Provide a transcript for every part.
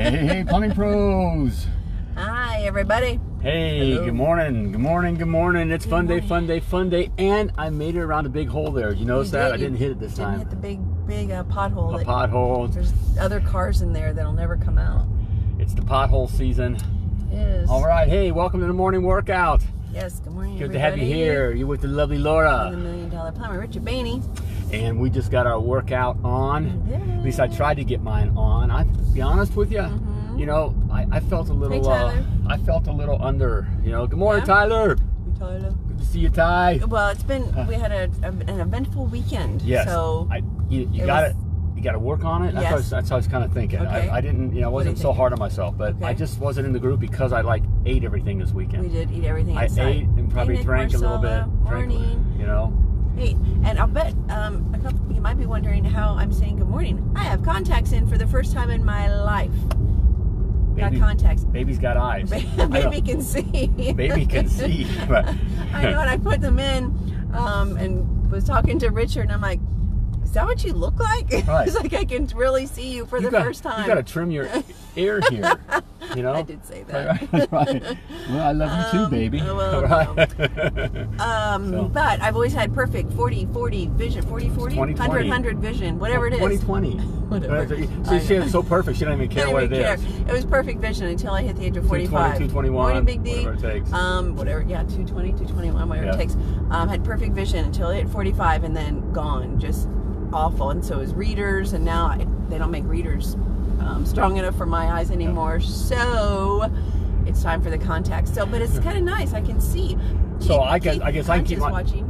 Hey, hey, plumbing pros. Hi, everybody. Hey, Hello. good morning, good morning, good morning. It's Good fun day, fun day, fun day, and I made it around a big hole there. You notice You that? I didn't hit it this Didn't time. hit the big, big uh, pothole. a pothole. There's other cars in there that'll never come out. It's the pothole season. Yes. All right, hey, welcome to the morning workout. Yes. Good morning, Good to have you here. You're with the lovely I'm the Million Dollar Plumber, Richard Behney. And we just got our workout on. At least I tried to get mine on. I be honest with you. Mhm. You know, I, I felt a little. Tyler. uh, I felt a little under. You know, good morning, Yeah? Tyler. You Tyler. Good to see you, Ty. Well, it's been we had a, a, an eventful weekend. Yes. So I, you, you it got was- it. You got to work on it. That's, Yes. what I was, that's how I was kind of thinking. Okay. I, I didn't, you know, I What do you wasn't so hard on myself, but I just wasn't in the group because I like ate everything this weekend. we did eat everything I ate and probably Hey, Nick drank a little bit. Marcella, Drank, Morning. you know. Hey, and I'll bet um, a couple, you might be wondering how I'm saying good morning. I have contacts in for the first time in my life. Got contacts. Baby's got eyes. Baby can see. Baby can see. I know, and I put them in um, and was talking to Richard, and I'm like, is that what you look like? Right. it's like I can really see you for you the got, first time. You got to trim your ear here. You know. I did say that. Right, right. Well, I love you too, Um, baby. uh, well, Right. Um, So. But I've always had perfect 40 40 vision, 40 40, 100 20/20. 100 vision, whatever it is. 2020. Whatever. So she is so perfect. She don't even care Didn't what even it care. is. It was perfect vision until I hit the age of 45. 220, 221, Morning, Big D. whatever it takes. Um, whatever, yeah, 220, 221, whatever Yeah. it takes. Um, had perfect vision until I hit 45 and then gone. Just awful. And so it was readers, and now I, they don't make readers um, strong enough for my eyes anymore. So it's time for the contacts. So, but it's kind of nice. I can see. So Keith- I guess- Keith I guess I can keep Hunt is my- watching.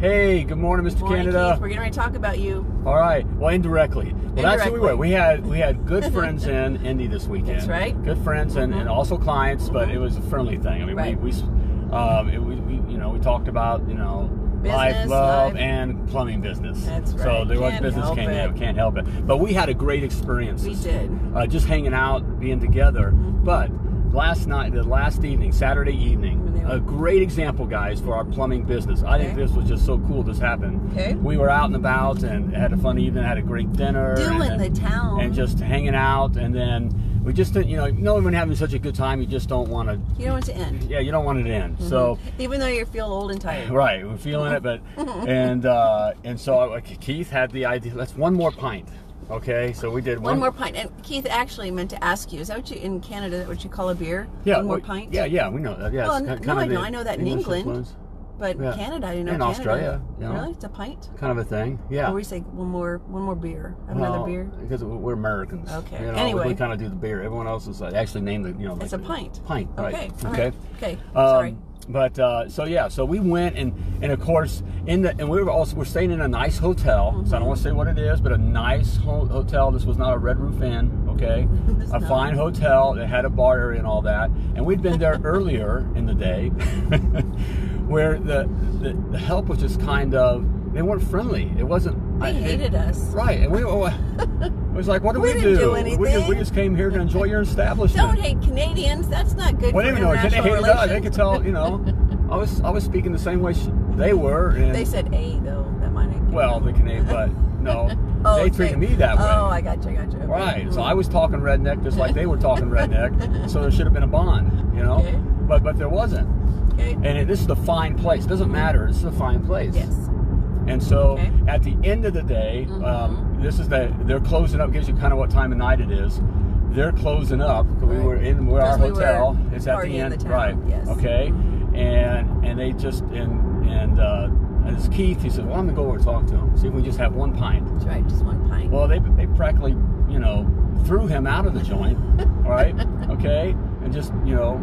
Hey, good morning, Mr. Morning, Canada. Keith. We're getting ready to talk about you. All right. Well, indirectly. Well, that's who we were. We had we had good friends in Indy this weekend. That's right. Good friends and, and Mhm. also clients, but Mhm. it was a friendly thing. I mean, Right. we we, um, it, we we you know we talked about you know life, love, life. and plumbing business. That's So right. there was Can't business help came it. in. Can't help it. But we had a great experience. We did. Uh, just hanging out, being together. Mhm. But last night, the last evening, Saturday evening, When they were- a great example, guys, for our plumbing business. I think this was just so cool. This happened. Okay. We were out and about and had a fun evening. Had a great dinner. Doing and, the town. and just hanging out, and then we just didn't, you know, knowing when having such a good time, you just don't want to. You don't want to end. Yeah, you don't want it to end. So. Even though you feel old and tired. Right, we're feeling it, but and uh, and so uh, Keith had the idea. Let's one more pint, okay? So we did One more pint. And Keith actually meant to ask you, is that what you, in Canada, that what you call a beer? Yeah, One more well, pint? Yeah, yeah, we know that. Yeah, Well, no, I know. the I know that in English England. influence, But Yeah. Canada, didn't know In Canada. Australia, you know. Really? It's a pint? kind of a thing. Yeah. Or we say one more one more beer. Have Well, another beer? because we're Americans. Okay. You know, Anyway. we kind of do the beer. Everyone else is like, actually named the you know. It's like a pint. Pint. Right. Okay. all Okay. right. Okay. Um, Sorry. But uh, so yeah, so we went and and of course in the and we were also we're staying in a nice hotel. So I don't want to say what it is, but a nice ho- hotel. This was not a Red Roof Inn, okay? A not. fine hotel that had a bar area and all that. And we'd been there earlier in the day, where the, the the help was just kind of they weren't friendly. It wasn't. They I- it- hated us. Right, and we oh, were. It was like, what do We we, didn't do We just, we just came here to enjoy your establishment. Don't hate Canadians. That's not good Well, for they didn't know. They hated us. They could tell. You know, I was I was speaking the same way sh- they were. And, They said A, though. That might have well, the Canadian, but no, Oh, they treated me that way. Oh, I got you. I got you. Okay. Right. So I mm. was talking redneck just like they were talking redneck. So there should have been a bond, you know. Okay. But but there wasn't. Okay. And it, this is a fine place. It doesn't matter. This is a fine place. Yes. And so Okay. at the end of the day, um, this is the they're closing up. Gives you kind of what time of night it is. They're closing up. We Right. were in where our we hotel. It's at the end, the right? yes. Okay. And and they just and and uh, and it's Keith. He said, "Well, I'm gonna go over and talk to him. See if we just have one pint." That's right. Just one pint. Well, they they practically you know threw him out of the joint. all right. Okay. And just you know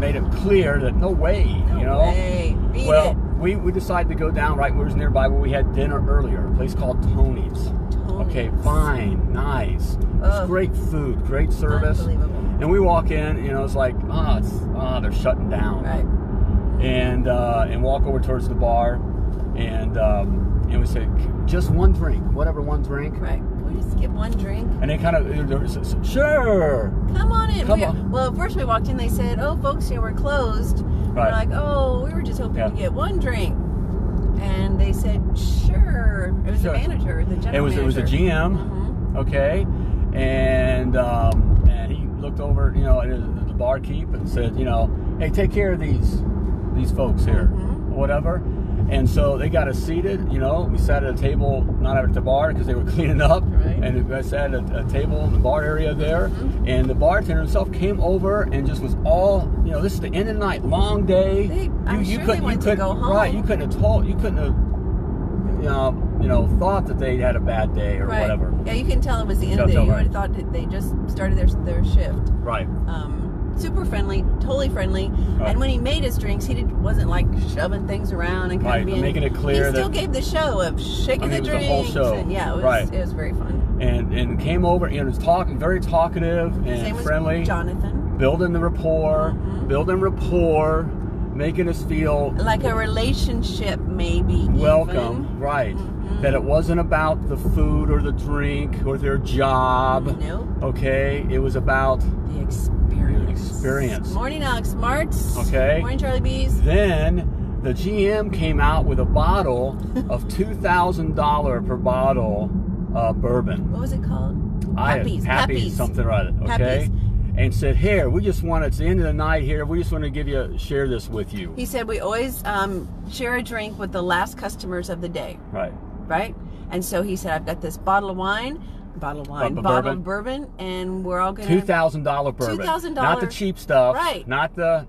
made it clear that no way. no you know. way. Well, it. we, we decided to go down right where it was nearby where we had dinner earlier, a place called Tony's. Okay, fine, nice. It's great food, great service. And we walk in, you know, it's like, ah, it's ah, they're shutting down. Right. And uh, and walk over towards the bar, and um, and we said, just one drink, whatever one drink. Right. We just get one drink? And they kind of, sure. Come on in. Come We- on. Well, first we walked in, they said, "Oh, folks, here we're closed." Right. We're like, "Oh, we were just hoping Yeah. to get one drink." And they said, "Sure." It was Sure. the manager, the general It was it was a manager. GM. Mhm. okay and um, and he looked over, you know, at the barkeep and said, you know, hey, take care of these these folks here, Mhm. whatever. And so they got us seated. You know, we sat at a table, not at the bar because they were cleaning up, Right. and we sat at a, a table in the bar area there. Mhm. And the bartender himself came over and just was all, you know, this is the end of the night, long day. They- I'm sure couldn't, you couldn't, go home. right? You couldn't have told, you couldn't have, you know, you know, thought that they had a bad day or right. whatever. Yeah, you can tell it was the end of the day. You would have thought that they just started their their shift. Right. Um, super friendly, totally friendly. And when he made his drinks, he did, wasn't like shoving things around and kind Right, of being making it clear He still that- gave the show of shaking I mean, the it was a whole show. And yeah, it was Right. it was very fun. And and came over and was talking, very talkative His and name was friendly, Jonathan. building the rapport, Mhm. building rapport, making us feel Like a relationship, maybe. even. welcome. Right. Mhm. That it wasn't about the food or the drink or their job. Nope. Okay, it was about The experience. Experience. Morning, Alex Smarts. Okay. Morning, Charlie Bees. Then the GM came out with a bottle of two thousand dollar per bottle uh, bourbon. What was it called? I Pappy's. happy Pappy's. something or other. Okay. Pappy's. And said, here, we just want it's the end of the night here. We just want to give you share this with you. He said we always um, share a drink with the last customers of the day, Right. right? And so he said, I've got this bottle of wine, bottle of wine, bottle bourbon. of bourbon, and we're all gonna Two thousand dollar bourbon. $2,000 Not the cheap stuff. Right. Not the,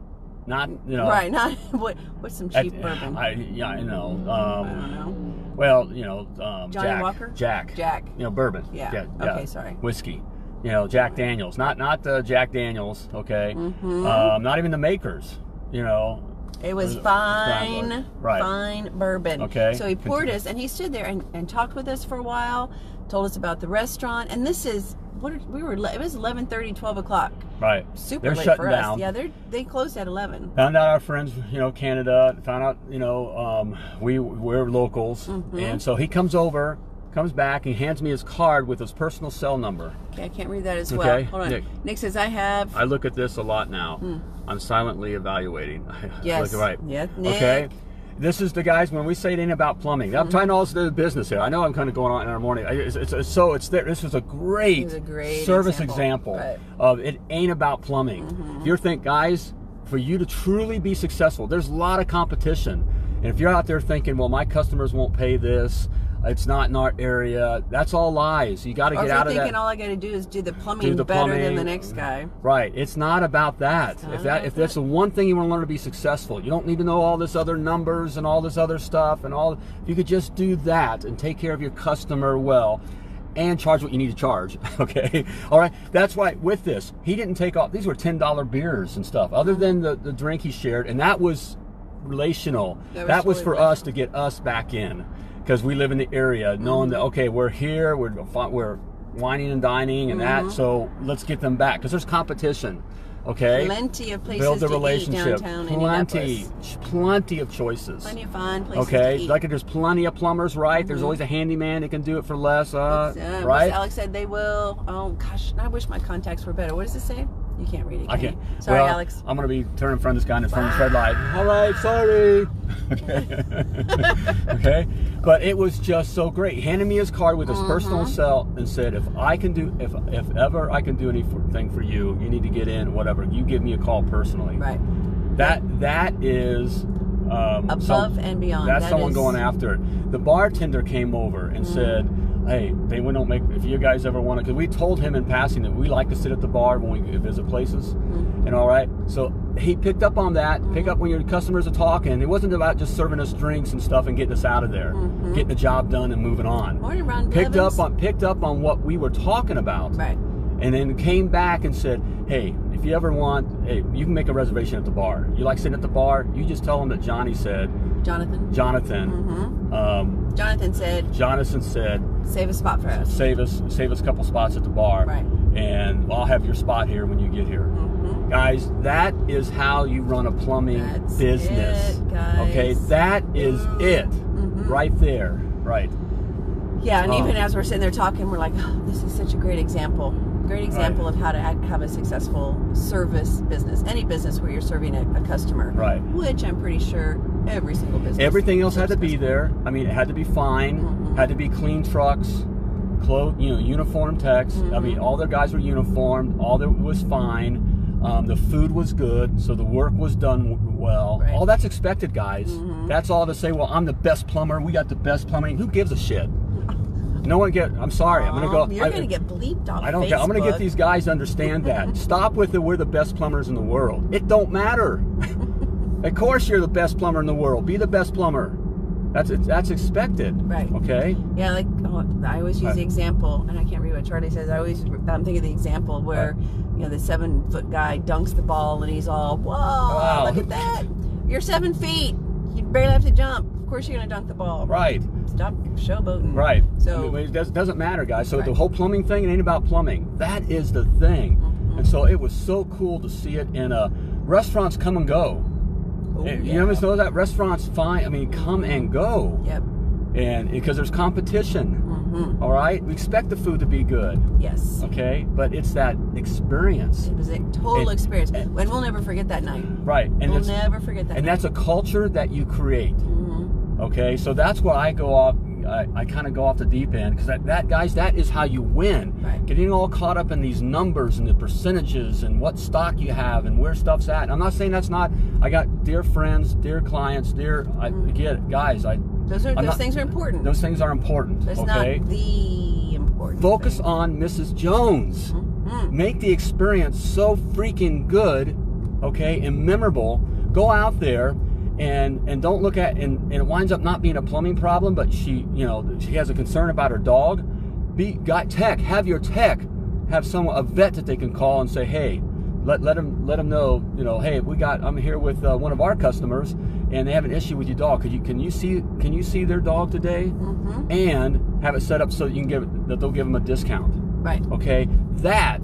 not you know. right, not what what's some at- cheap bourbon. I, yeah, I know. I Um, don't know. well, you know, um, Johnny Jack. Walker? Jack. Jack. You know, bourbon. Yeah. Okay, sorry. Whiskey. You know, Jack Daniels. Not not the Jack Daniels. Okay. Mhm. Um, not even the makers. You know. It was fine, fine, right. fine bourbon. Okay. So he poured us, and he stood there and, and talked with us for a while, told us about the restaurant, and this is what are- we were. It was 11:30, 12 o'clock. Right. Super They're late for down. us. Yeah, they they closed at 11. found out our friends, you know, Canada. Found out, you know, um, we we're locals, Mhm. and so he comes over, comes back, and hands me his card with his personal cell number. Okay, I can't read that as well. Okay, Hold on. Nick. Nick, says I have. I look at this a lot now. I'm silently evaluating. Yes. Look right. Yes. Nick. Okay. This is the guys when we say it ain't about plumbing. I'm trying to also do business here. I know I'm kind of going on in our morning. I- It's, it's, it's so it's there. This is a great, a great service example. example. Mm-hmm. of it ain't about plumbing. If you think, guys, for you to truly be successful, there's a lot of competition. And if you're out there thinking, well, my customers won't pay this, it's not in our area, that's all lies. You got to get out of thinking all I got to do is do the plumbing the better than the next guy. Right. It's not about that. not if that if that's that. the one thing you want to learn to be successful, you don't need to know all this other numbers and all this other stuff and all. If you could just do that and take care of your customer well. And charge what you need to charge. Okay. All right. That's why with this, he didn't take off. These were ten dollar beers and stuff. Other than the, the drink he shared, and that was relational. That That was was, for us to get us back in, because we live in the area, knowing that okay, we're here, we're we're whining and dining and that. So let's get them back because there's competition. Okay. Plenty of places Build the to eat relationship. downtown Plenty, plenty of choices. Plenty of fun places Okay, to eat. like there's plenty of plumbers, right? There's always a handyman that can do it for less, uh, uh, right? Alex said they will. Oh gosh, I wish my contacts were better. What does it say? You can't read it. I can can't. you? Sorry, well, Alex. I'm gonna be turning in front of this guy in front of this red light. All right, sorry. Okay. okay. But it was just so great. He handed me his card with his personal Mm-hmm. cell and said, "If I can do, if if ever I can do anything for you, you need to get in. Whatever. You give me a call personally. Right. That that is." Um, Above some- and beyond. That's That someone is- going after it. The bartender came over and Mm-hmm. said, "Hey, they we don't make. If you guys ever want to, because we told him in passing that we like to sit at the bar when we visit places, Mm-hmm. and all right. So he picked up on that. Pick up when your customers are talking. It wasn't about just serving us drinks and stuff and getting us out of there, getting the job done and moving on. Morning, Ron Picked up on picked up on what we were talking about, Right. and then came back and said, "Hey, if you ever want, hey, you can make a reservation at the bar. You like sitting at the bar? You just tell them that Johnny said, Jonathan. Jonathan, Mm-hmm. um, Jonathan said, Jonathan said, "Save a spot for us." save us, save us a couple spots at the bar, Right. and I'll have your spot here when you get here." Mhm. Guys, that is how you run a plumbing That's business. it, guys. Okay, that is it, Mhm. right there, right. Yeah, and Oh. even as we're sitting there talking, we're like, oh, "This is such a great example." Great example of how to act, have a successful service business, any business where you're serving a, a customer. Right. Which I'm pretty sure every single business. Everything else had to be customer. there. I mean, it had to be fine. Mhm. Had to be clean trucks, clothes, you know, uniform techs. I mean, Mhm. all their guys were uniformed. All that was fine. Um, the food was good, so the work was done well. Right. All that's expected, guys. Mhm. That's all to say. Well, I'm the best plumber. We got the best plumbing. Who gives a shit? No one get. I'm sorry. I'm gonna go. Um, You're I, gonna get bleeped off. I don't care. I'm gonna get these guys understand that. Stop with the we're the best plumbers in the world. It don't matter. of course you're the best plumber in the world. Be the best plumber. That's that's expected. Right. Okay. Yeah, like oh, I always use the example, and I can't read what Charlie says. I always I'm thinking of the example where you know the seven foot guy dunks the ball, and he's all, "Whoa, Wow. look at that! You're seven feet. You barely have to jump. Of course you're gonna dunk the ball. Right. Stop showboating. Right. So- it doesn't, doesn't matter, guys. So the whole plumbing thing, it ain't about plumbing. That is the thing. Mhm. And so it was so cool to see it in a restaurants come and go. Oh, And yeah. You ever know that restaurants fine? I mean, come and go. Yep. And because there's competition. hmm All right. We expect the food to be good. Yes. Okay. But it's that experience. It was a total And- experience, and- and we'll never forget that night. Right. And we'll never forget that. and night. that's a culture that you create. Okay, so that's where I go off. I, I kind of go off the deep end because that, that, guys, that is how you win. Right. Getting all caught up in these numbers and the percentages and what stock you have and where stuff's at. I'm not saying that's not. I got dear friends, dear clients, dear. I get it, guys. I Those are I'm those not- things are important. those things are important. That's okay, not the important. focus thing. on Mrs. Jones. Mhm. Make the experience so freaking good, okay, and memorable. Go out there and and don't look at and, and it winds up not being a plumbing problem, but she you know she has a concern about her dog. Be got tech. Have your tech have someone a vet that they can call and say, hey, let let them let them know you know hey we got I'm here with uh, one of our customers and they have an issue with your dog. Could you can you see can you see their dog today? Mhm. And have it set up so you can give that they'll give them a discount Right. okay that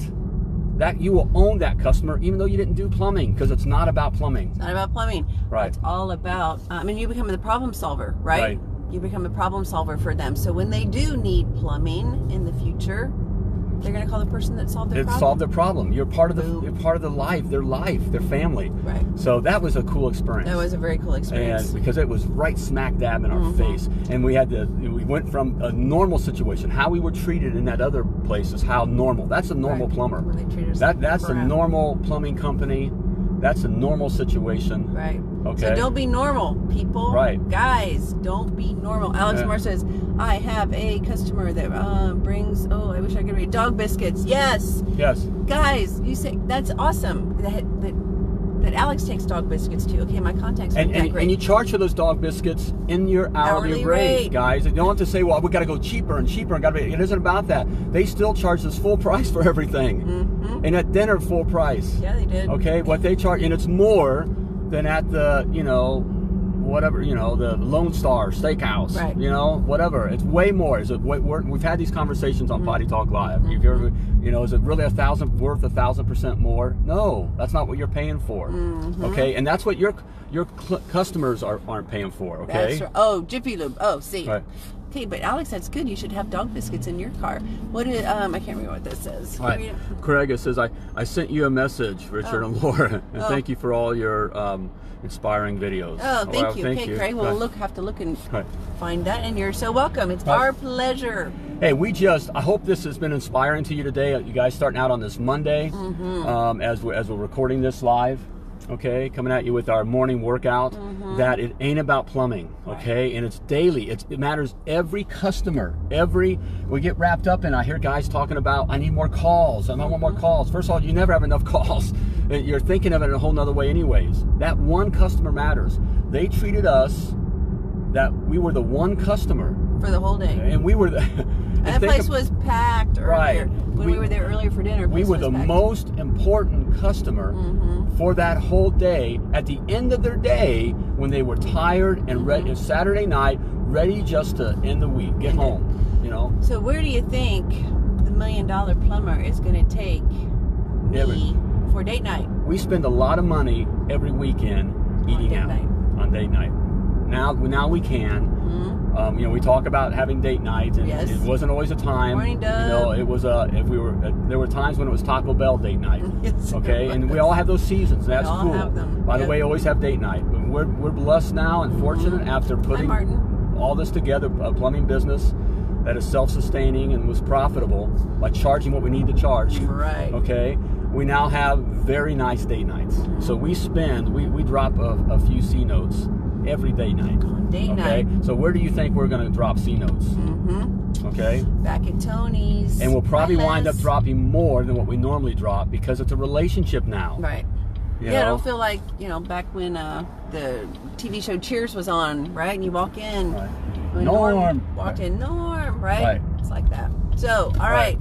that you will own that customer even though you didn't do plumbing because it's not about plumbing It's not about plumbing. Right. It's all about. Uh, I mean, you become the problem solver, right? Right. You become a problem solver for them. So when they do need plumbing in the future, they're going to call the person that solved their it problem. solved the problem you're part of the Boom. you're part of the life their life their family Right. so that was a cool experience That was a very cool experience. and because it was right smack dab in our Mhm. face and we had to we went from a normal situation how we were treated in that other place is how normal that's a normal Right. plumber When they treat us that like that's a normal plumbing company that's a normal situation Right. Okay. So don't be normal, people. Right. Guys, don't be normal. Alex Yeah. Moore says, I have a customer that uh, brings, oh, I wish I could read, dog biscuits. Yes. yes Guys, you say, that's awesome that, that, that Alex takes dog biscuits too. Okay, my contacts And, and, and you charge for those dog biscuits in your hourly, Hourly rate, rate. guys. You don't have to say, "Well, we got to go cheaper and cheaper and got to be." It isn't about that. They still charge us full price for everything, Mhm. and at dinner full price. Yeah, they did. Okay, what they charge, and it's more than at the you know whatever you know the Lone Star Steakhouse. Right. You know whatever. It's way more. Is it? we're- We've had these conversations on Potty Talk Live. You've ever, you know, is it really a thousand worth a thousand percent more? No, that's not what you're paying for. Mm-hmm. Okay, and that's what your your cl- customers are aren't paying for. Okay. Right. Oh, Jiffy Lube. Oh, see. Right. Okay, but Alex, that's good. You should have dog biscuits in your car. What is, um, I can't remember what this says. Can you Right. Craig it says I, I sent you a message, Richard Oh. and Laura, and Oh. thank you for all your um, inspiring videos. Oh, thank you. Thank okay, you. Craig. We'll Right. look, have to look and Right. find that, and you're so welcome. It's Right. our pleasure. Hey, we just, I hope this has been inspiring to you today. You guys starting out on this Monday Mm-hmm. um, as, we're, as we're recording this live, okay? Coming at you with our morning workout. Mm-hmm. That it ain't about plumbing, okay? And it's daily. It's, it matters every customer. Every, we get wrapped up in, I hear guys talking about, I need more calls. I want Mm-hmm. more calls. First of all, you never have enough calls. You're thinking of it in a whole nother way, anyways. That one customer matters. They treated us that we were the one customer for the whole day. and we were the And that and think place of- was packed earlier. Right. We, We- were there earlier for dinner, we were the packed. most important customer Mhm. for that whole day at the end of their day when they were tired and ready Mm-hmm. it's saturday night ready just to end the week get home you know So where do you think the million dollar plumber is going to take me Every- for date night? we spend a lot of money every weekend eating date out night. on date night now now we can Hmm? Um, you know, we talk about having date night, and Yes. it wasn't always a time. Morning, Doug. You know, it was a if we were uh, there were times when it was Taco Bell date night. Yes, okay, and we all have those seasons. And that's all cool. have them, By yep. the way, always have date night. We're we're blessed now and fortunate after putting all this together, a plumbing business that is self-sustaining and was profitable by charging what we need to charge. Right. Okay, we now have very nice date nights. So we spend, we, we drop a, a few C notes every day night. On date Okay. night. So where do you think we're going to drop C notes? Mm-hmm. Okay. Back at Tony's. And we'll probably Hi, wind up dropping more than what we normally drop because it's a relationship now. Right. you yeah, know? don't feel like you know back when uh, the TV show Cheers was on, right? And you walk in, Right. when Norm. walked in, Norm, right? Right. It's like that. So, all Right. right.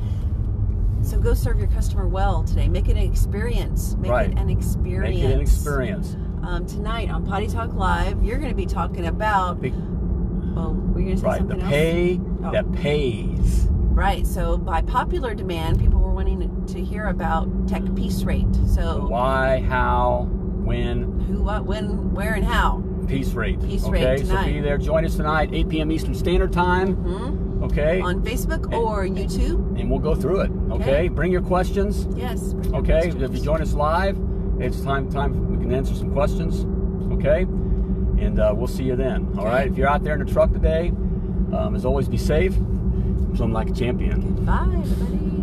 So go serve your customer well today. Make it an experience. Make Right. it an experience. Make it an experience. Um, tonight on Potty Talk Live, you're going to be talking about. Be- Well, were you going to say right. The something else? pay Oh. that pays. Right. So by popular demand, people were wanting to hear about tech piece rate. So Why, how, when, who, what, when, where, and how. piece rate. Piece okay, rate so be tonight. there. Join us tonight, 8 p.m. Eastern Standard Time. hmm Okay, On Facebook And- or YouTube. and we'll go through it. Okay, Okay. bring your questions. Yes. bring your Okay, questions. if you join us live, it's time time we can answer some questions. Okay, and uh, we'll see you then. All right. If you're out there in the truck today, um, as always, be safe. Swim like a champion. Bye, everybody.